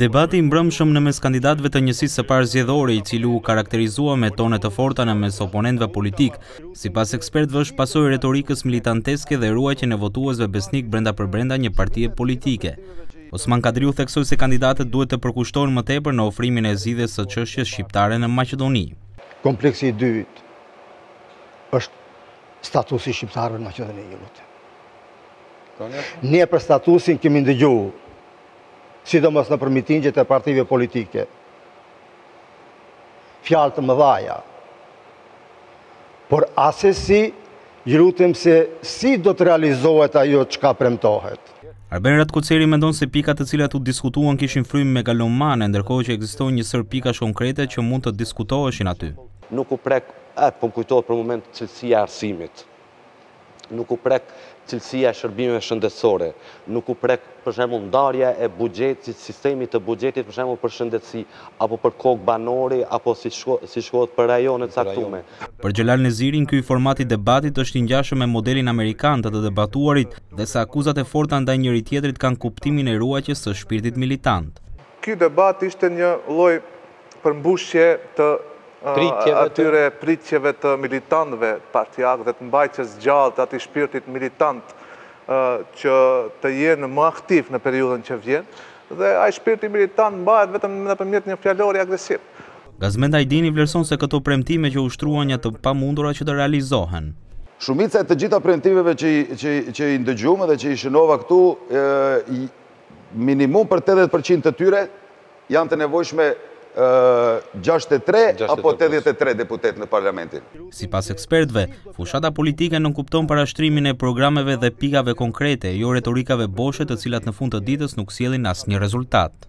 Debati i mbrëmshëm në mes kandidatëve të Njësisë së Parë Zgjedhore, i cili u karakterizua me tone të forta në mes oponentëve politikë, sipas ekspertëve është pasojë e retorikës militanteske dhe ruajtjen e votuesve besnikë brendapërbrenda një partie politike. Osman Kadriu theksoi se kandidatët duhet të përkushtohen më tepër në ofrimin e zgjidhjes së çështjes shqiptare në Maqedoni. Kompleksi i dytë është statusi i shqiptarëve në Maqedoni. Ne për statusin kemi ndëgju, sidomos nëpër mitingjet e partive politike, fjalë të mëdhaja, por asesi ju lutem se si do të realizohet ajo çka premtohet. Arben Ratkoceri mendon se pikat të cilat u diskutuan kishin frymë megalomane, ndërkohë që ekzistojnë një sërë pikash konkrete që mund të diskutoheshin aty. Nuk u prek, po më kujtohet për moment cilësia e arsimit. nuk u prek cilësia e shërbimeve shëndetësore, nuk u prek, për shembull, ndarja e buxhetit, sistemit të buxhetit, për shembull, për shëndetësi, apo për kokë banori, apo si shkohet për rajone të caktume. Për Xhelal Nezirin ky format i debatit është i ngjashëm me modelin amerikan të të debatuarit dhe se akuzat e forta ndaj njëri-tjetrit kanë kuptimin e ruajtjes së shpirtit militant. Ky debat ishte një lloj përmbushje të atyre pritjeve të militantëve partiakë dhe të mbajtjes gjallë të atij shpirtit militant që të jenë më aktivë në periudhën që vjen dhe ai shpirti militant mbahet vetëm nëpërmjet një fjalori agresiv. Gazmend Ajdini vlerëson se këto premtime që u shtruan janë të pamundura që të realizohen. Shumica e të gjitha premtimeve që i ndëgjumë dhe që i shënova këtu, minimum për tetëdhjetë për qind të tyre, janë të nevojshme gjashtëdhjetë e tre apo tetëdhjetë e tre deputetë në Parlamentin. Sipas ekspertëve, fushata politike nënkupton parashtrimin e programeve dhe pikave konkrete, jo retorikave boshe të cilat në fund të ditës nuk sjellin asnjë rezultat.